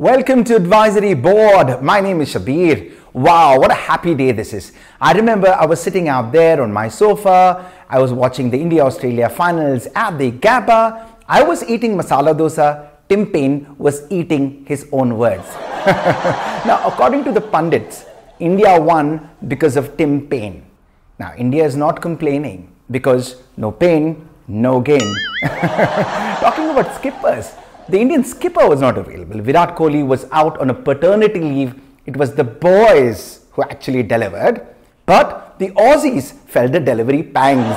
Welcome to Advisory Bored. My name is Shabbeer. Wow, what a happy day this is. I remember I was sitting out there on my sofa. I was watching the India Australia finals at the Gabba. I was eating masala dosa. Tim Paine was eating his own words. now, according to the pundits, India won because of Tim Paine. Now, India is not complaining because no pain, no gain. Talking about skippers, the Indian skipper was not available. Virat Kohli was out on a paternity leave. It was the boys who actually delivered. But the Aussies felt the delivery pangs,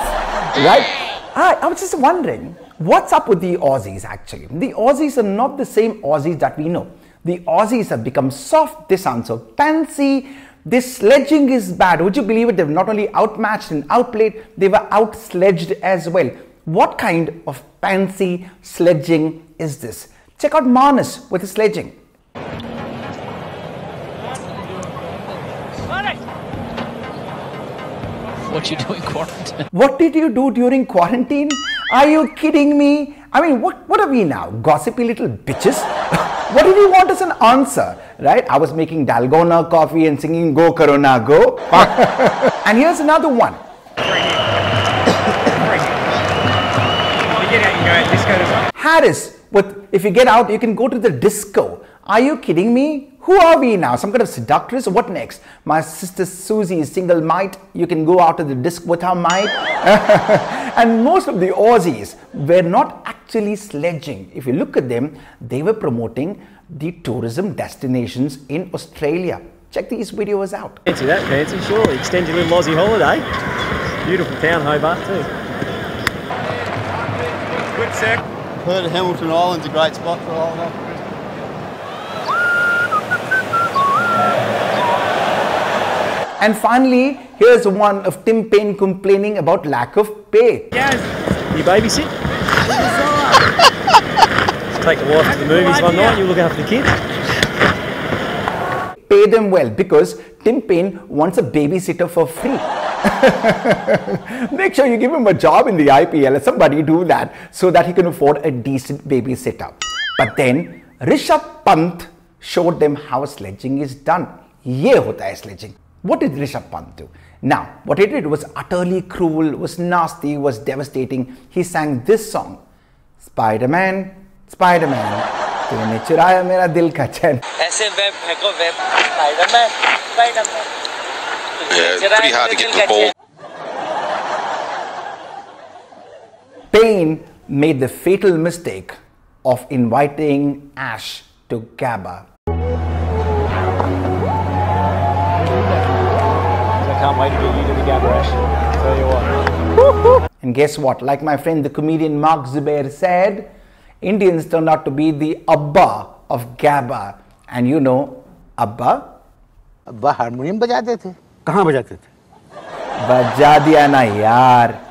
right? I, I was just wondering, what's up with the Aussies actually? The Aussies are not the same Aussies that we know. The Aussies have become soft, they sound so fancy. This sledging is bad. Would you believe it? They've not only outmatched and outplayed, they were outsledged as well. What kind of fancy sledging is this? Check out Marnus with his sledging. What you do in quarantine? What did you do during quarantine? Are you kidding me? I mean, what, what are we now? Gossipy little bitches? what did you want as an answer? Right? I was making Dalgona coffee and singing Go Corona Go. and here's another one. Harris, with if you get out, you can go to the disco. Are you kidding me? Who are we now? Some kind of seductress? What next? My sister Susie is single might. You can go out to the disco with her might. and most of the Aussies were not actually sledging. If you look at them, they were promoting the tourism destinations in Australia. Check these videos out. Fancy that, fancy, sure. Extend your little Aussie holiday. Beautiful town, Hobart, too. Quick sec. Heard Hamilton Island's a great spot for a holiday. And finally, here's one of Tim Paine complaining about lack of pay. Yes. You babysit? Just take the wife to the movies one night, you look after the kids. Pay them well because Tim Paine wants a babysitter for free. Make sure you give him a job in the IPL. Let somebody do that so that he can afford a decent babysitter. But then Rishabh Pant showed them how sledging is done. ये होता है sledging. What did Rishabh Pant do? Now, what he did was utterly cruel, was nasty, was devastating. He sang this song Spider-Man, Spider-Man, तूने चुराया मेरा दिल का चैन ऐसे web फेंको web Spiderman Spiderman yeah, pretty hard to get the ball. Paine made the fatal mistake of inviting Ash to Gabba. I can't wait to get you to the Gabba, Ash. I'll tell you what. and guess what? Like my friend the comedian Mark Zubair said, Indians turned out to be the Abba of Gabba. And you know, Abba? Abba harmonium bajate the. कहाँ बजाते थे बजा दिया ना यार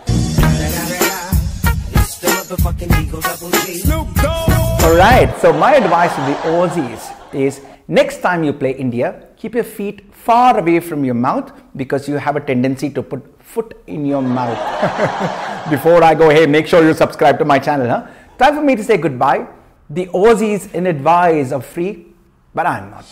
Alright, so my advice to the Aussies is next time you play India, keep your feet far away from your mouth because you have a tendency to put foot in your mouth. Before I go, hey, make sure you subscribe to my channel. Huh? Time for me to say goodbye. The Aussies in advice are free, but I'm not.